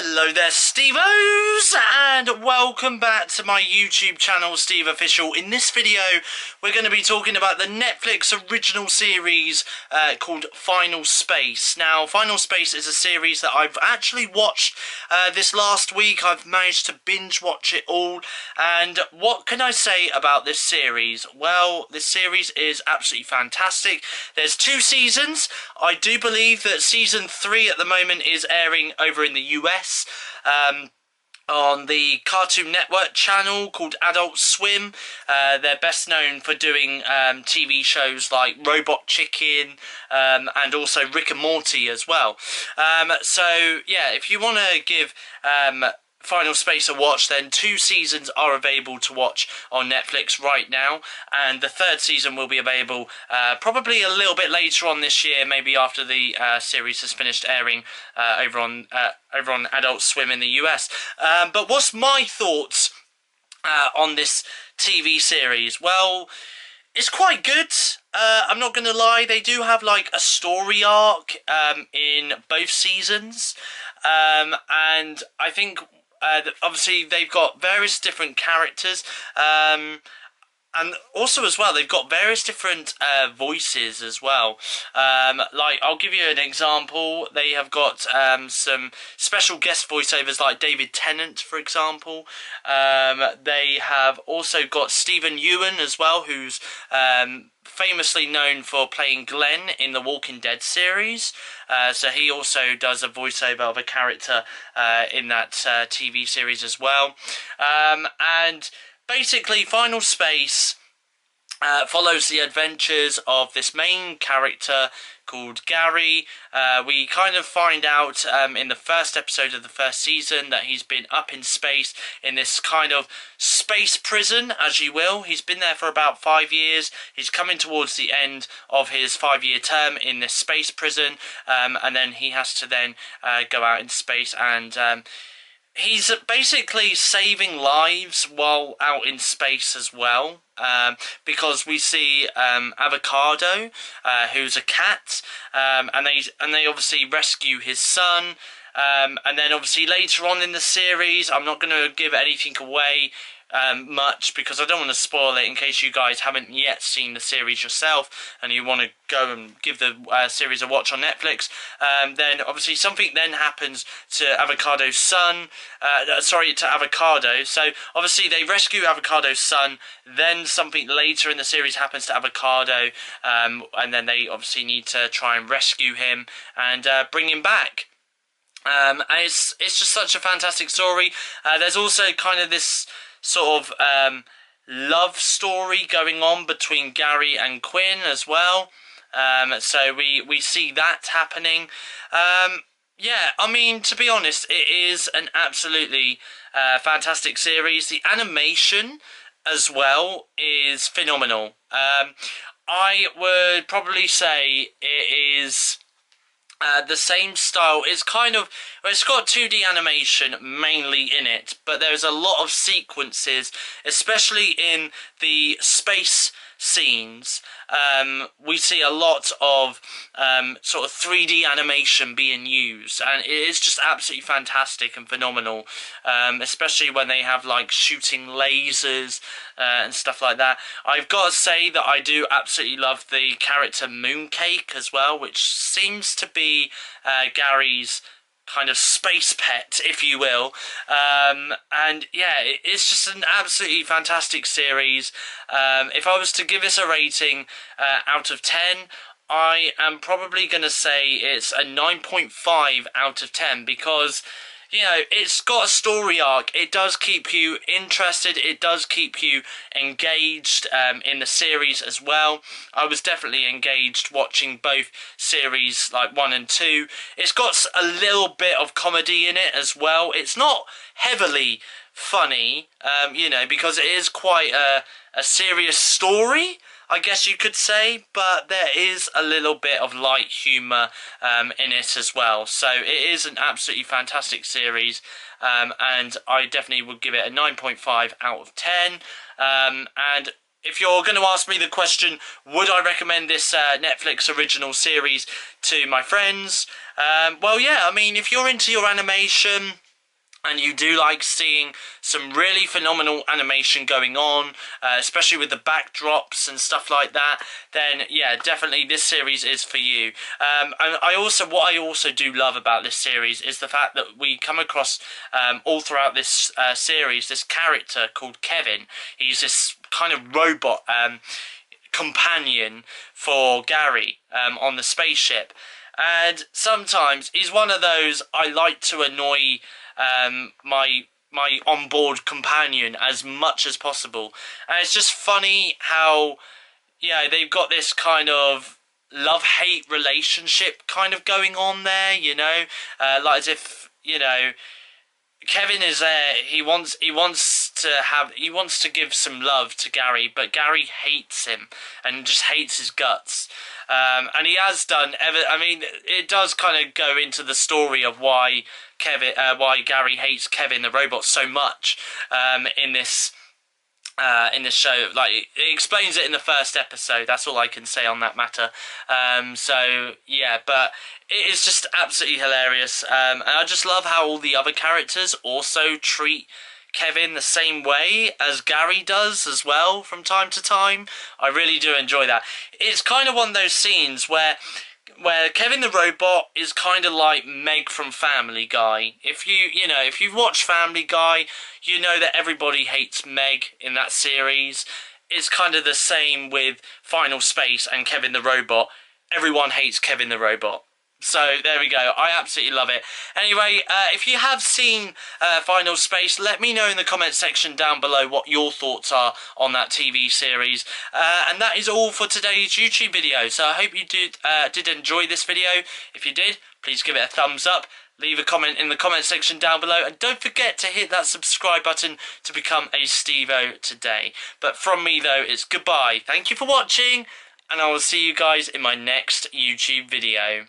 Hello there, Stevos, and welcome back to my YouTube channel, Steve Official. In this video, we're going to be talking about the Netflix original series uh, called Final Space. Now, Final Space is a series that I've actually watched uh, this last week. I've managed to binge watch it all, and what can I say about this series? Well, this series is absolutely fantastic. There's two seasons. I do believe that season three at the moment is airing over in the US. Um, on the Cartoon Network channel called Adult Swim. Uh, they're best known for doing um, TV shows like Robot Chicken um, and also Rick and Morty as well. Um, so, yeah, if you want to give um, Final Space a watch, then two seasons are available to watch on Netflix right now, and the third season will be available uh, probably a little bit later on this year, maybe after the uh, series has finished airing uh, over on uh, over on Adult Swim in the US. Um, but what's my thoughts uh, on this TV series? Well, it's quite good. Uh, I'm not gonna lie, they do have like a story arc um, in both seasons, um, and I think uh, obviously, they've got various different characters. Um, and also as well they've got various different uh, voices as well. Um, like i'll give you an example. They have got um, some special guest voiceovers like david tennant for example. Um, they have also got Steven Yeun as well who's um, famously known for playing glenn in the walking dead series. Uh, so he also does a voiceover of a character uh, in that uh, tv series as well. Um, and basically, Final Space uh, follows the adventures of this main character called Gary. Uh, we kind of find out um, in the first episode of the first season that he's been up in space in this kind of space prison, as you will. He's been there for about five years. He's coming towards the end of his five year term in this space prison, um, and then he has to then uh, go out in space and. Um, he's basically saving lives while out in space as well. Um, because we see um, Avocato, uh, who's a cat, um, and they and they obviously rescue his son. Um, and then obviously later on in the series, I'm not going to give anything away um, much because I don't want to spoil it in case you guys haven't yet seen the series yourself and you want to go and give the uh, series a watch on Netflix. Um, then obviously something then happens to Avocato's son. Uh, uh, sorry, to Avocato. So obviously they rescue Avocato's son. Then something later in the series happens to Avocato, um, and then they obviously need to try and rescue him and uh, bring him back. Um, and it's it's just such a fantastic story. Uh, there's also kind of this sort of um, love story going on between Gary and Quinn as well. Um, so we, we see that happening. Um, yeah, I mean, to be honest, it is an absolutely uh, fantastic series. The animation as well is phenomenal. Um, I would probably say it is uh, the same style. It's kind of well, it's got 2D animation mainly in it, but there's a lot of sequences, especially in the space scenes, um, we see a lot of um, sort of 3D animation being used, and it is just absolutely fantastic and phenomenal, um, especially when they have like shooting lasers uh, and stuff like that. I've got to say that I do absolutely love the character Mooncake as well, which seems to be uh, Gary's kind of space pet, if you will. Um, and yeah, it's just an absolutely fantastic series. Um, if I was to give this a rating uh, out of 10, I am probably going to say it's a 9.5 out of 10 because you know, it's got a story arc. It does keep you interested. It does keep you engaged um, in the series as well. I was definitely engaged watching both series, like one and two. It's got a little bit of comedy in it as well. It's not heavily funny, um, you know, because it is quite a, a serious story. I guess you could say, but there is a little bit of light humour um, in it as well. So it is an absolutely fantastic series, um, and I definitely would give it a 9.5 out of 10. Um, and if you're going to ask me the question, would I recommend this uh, Netflix original series to my friends? Um, well, yeah, I mean, if you're into your animation, and you do like seeing some really phenomenal animation going on, uh, especially with the backdrops and stuff like that, then yeah, definitely this series is for you. Um, and I also, what I also do love about this series is the fact that we come across um, all throughout this uh, series this character called Kevin. He's this kind of robot um, companion for Gary um, on the spaceship. And sometimes he's one of those I like to annoy um, my my onboard companion as much as possible. And it's just funny how, yeah, they've got this kind of love hate relationship kind of going on there, you know, uh, like as if you know. Kevin is there. He wants. He wants to have. He wants to give some love to Gary, but Gary hates him and just hates his guts. Um, and he has done. Ever. I mean, it does kind of go into the story of why Kevin, uh, why Gary hates Kevin the robot so much um, in this uh, in this show. Like it explains it in the first episode. That's all I can say on that matter. Um, so yeah, but it is just absolutely hilarious, um, and I just love how all the other characters also treat. Kevin the same way as Gary does as well from time to time. I really do enjoy that. It's kind of one of those scenes where where Kevin the Robot is kind of like Meg from Family Guy. If you, you know, if you've watched Family Guy, you know that everybody hates Meg in that series. It's kind of the same with Final Space and Kevin the Robot. Everyone hates Kevin the Robot. So there we go. I absolutely love it. Anyway, uh, if you have seen uh, Final Space, let me know in the comment section down below what your thoughts are on that TV series. Uh, and that is all for today's YouTube video. So I hope you did uh, did enjoy this video. If you did, please give it a thumbs up. Leave a comment in the comment section down below. And don't forget to hit that subscribe button to become a Stevo today. But from me, though, it's goodbye. Thank you for watching. And I will see you guys in my next YouTube video.